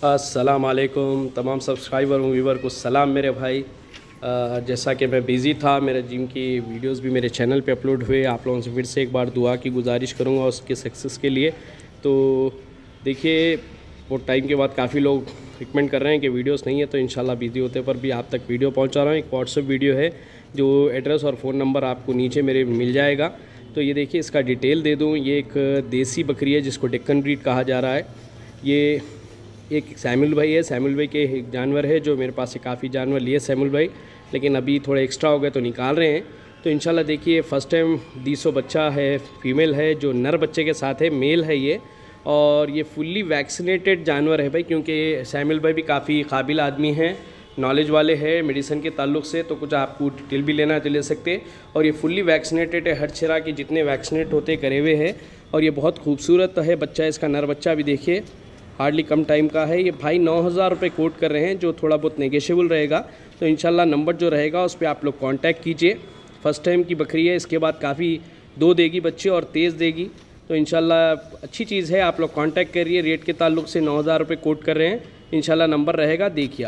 अस्सलाम वालेकुम तमाम सब्सक्राइबर और व्यूवर को सलाम मेरे भाई। जैसा कि मैं बिज़ी था, मेरे जिम की वीडियोस भी मेरे चैनल पे अपलोड हुए। आप लोगों से फिर से एक बार दुआ की गुजारिश करूँगा उसके सक्सेस के लिए। तो देखिए वो टाइम के बाद काफ़ी लोग रिकमेंड कर रहे हैं कि वीडियोस नहीं है तो इंशाल्लाह बिज़ी होते पर भी आप तक वीडियो पहुँचा रहा हूँ। एक व्हाट्सअप वीडियो है, जो एड्रेस और फ़ोन नंबर आपको नीचे मेरे मिल जाएगा। तो ये देखिए, इसका डिटेल दे दूँ। ये एक देसी बकरी है, जिसको डेक्कन ब्रीड कहा जा रहा है। ये एक सैमुल भाई है, सैमुल भाई के एक जानवर है जो मेरे पास से काफ़ी जानवर लिए सैमुल भाई, लेकिन अभी थोड़े एक्स्ट्रा हो गए तो निकाल रहे हैं। तो इंशाल्लाह देखिए फ़र्स्ट टाइम दीसो बच्चा है फीमेल है, जो नर बच्चे के साथ है मेल है ये। और ये फुल्ली वैक्सीनेटेड जानवर है भाई, क्योंकि सैमुल भाई भी काफ़ी काबिल आदमी हैं नॉलेज वाले हैं मेडिसन के ताल्लुक से तो कुछ आपको डिटेल भी लेना है तो ले सकते और ये फुल्ली वैक्सीनेटेड है, हर छिरा के जितने वैक्सीनेट होते करे हुए हैं। और ये बहुत खूबसूरत है बच्चा, इसका नर बच्चा भी देखिए। हार्डली कम टाइम का है। ये भाई नौ हज़ार रुपये कोट कर रहे हैं, जो थोड़ा बहुत नेगेशियबल रहेगा। तो इन नंबर जो रहेगा, उस पर आप लोग कॉन्टैक्ट कीजिए। फ़र्स्ट टाइम की बकरी है, इसके बाद काफ़ी दो देगी बच्चे और तेज़ देगी। तो इन अच्छी चीज़ है, आप लोग कॉन्टैक्ट करिए। रेट के ताल्लुक से नौ हज़ार रुपये कोट कर रहे हैं। इन नंबर रहेगा, देखिए